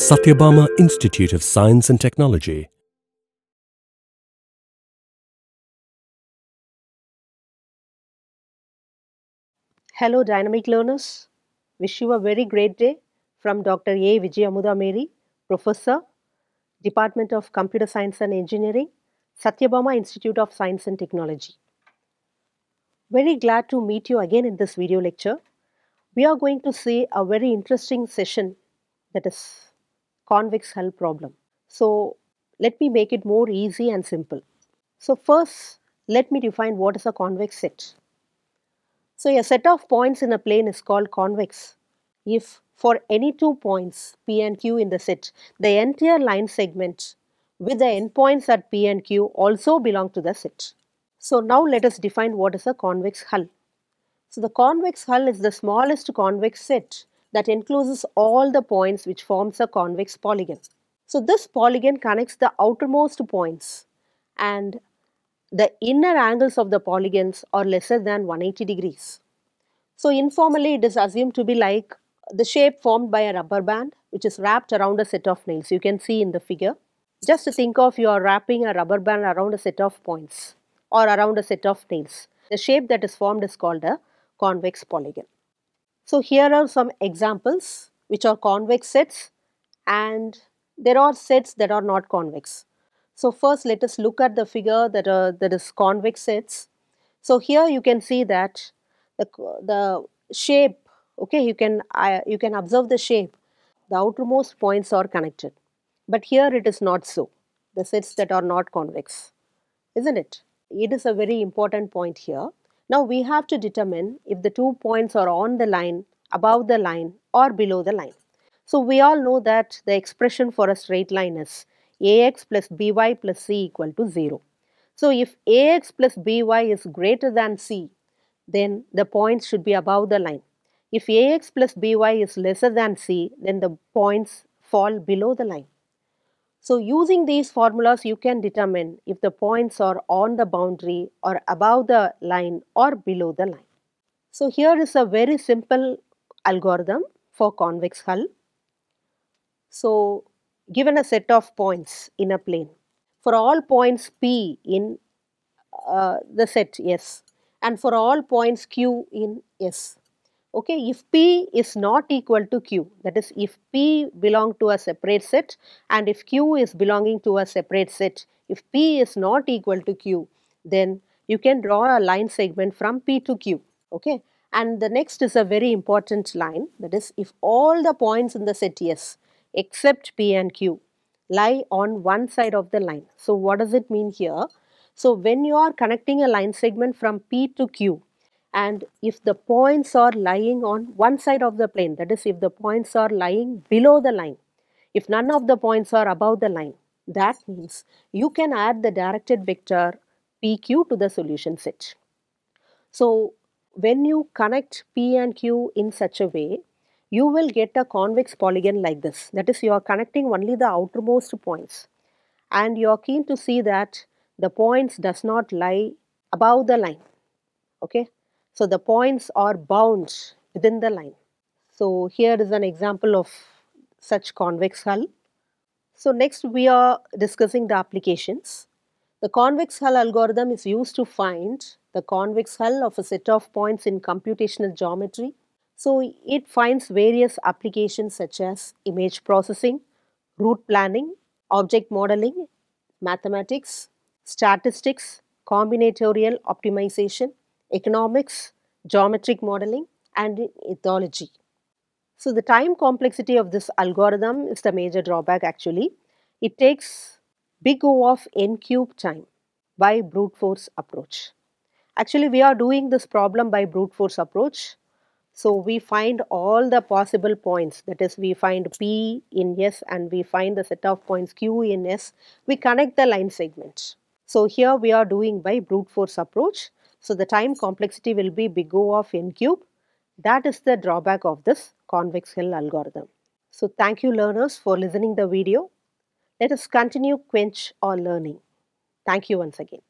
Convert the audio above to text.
Sathyabama Institute of Science and Technology. Hello, dynamic learners. Wish you a very great day from Dr. A. Viji Amutha Mary, Professor, Department of Computer Science and Engineering, Sathyabama Institute of Science and Technology. Very glad to meet you again in this video lecture. We are going to see a very interesting session that is convex hull problem. So, let me make it more easy and simple. So, first let me define what is a convex set. So, a set of points in a plane is called convex if for any two points P and Q in the set, the entire line segment with the endpoints at P and Q also belong to the set. So, now let us define what is a convex hull. So, the convex hull is the smallest convex set that encloses all the points which forms a convex polygon. So, this polygon connects the outermost points and the inner angles of the polygons are lesser than 180 degrees. So, informally it is assumed to be like the shape formed by a rubber band which is wrapped around a set of nails. You can see in the figure. Just to think of you are wrapping a rubber band around a set of points or around a set of nails. The shape that is formed is called a convex polygon. So, here are some examples which are convex sets and there are sets that are not convex. So, first let us look at the figure that, are, that is convex sets. So, here you can see that the, the shape okay you can uh, you can observe the shape the outermost points are connected but here it is not so the sets that are not convex isn't it it is a very important point here now we have to determine if the two points are on the line above the line or below the line. So we all know that the expression for a straight line is ax plus by plus c equal to 0 so if ax plus by is greater than c then the points should be above the line. If Ax plus By is lesser than C, then the points fall below the line. So, using these formulas, you can determine if the points are on the boundary or above the line or below the line. So, here is a very simple algorithm for convex hull. So, given a set of points in a plane, for all points P in uh, the set S and for all points Q in S, okay if p is not equal to q that is if p belong to a separate set and if q is belonging to a separate set if p is not equal to q then you can draw a line segment from p to q okay? And the next is a very important line that is if all the points in the set s except p and q lie on one side of the line. So what does it mean here? So when you are connecting a line segment from p to q and if the points are lying on one side of the plane that is if the points are lying below the line if none of the points are above the line that means you can add the directed vector pq to the solution set. So when you connect p and q in such a way you will get a convex polygon like this. That is you are connecting only the outermost points. And you are keen to see that the points does not lie above the line. Okay so, the points are bound within the line. So, here is an example of such convex hull. So, next we are discussing the applications. The convex hull algorithm is used to find the convex hull of a set of points in computational geometry. So, it finds various applications such as image processing, route planning, object modeling, mathematics, statistics, combinatorial optimization, economics, geometric modeling and ethology. So, the time complexity of this algorithm is the major drawback actually. It takes big O of n cube time by brute force approach. Actually, we are doing this problem by brute force approach. So, we find all the possible points that is we find P in S and we find the set of points Q in S. We connect the line segment. So, here we are doing by brute force approach so, the time complexity will be big O of n cube. That is the drawback of this convex hull algorithm. So, thank you learners for listening the video. Let us continue quench our learning. Thank you once again.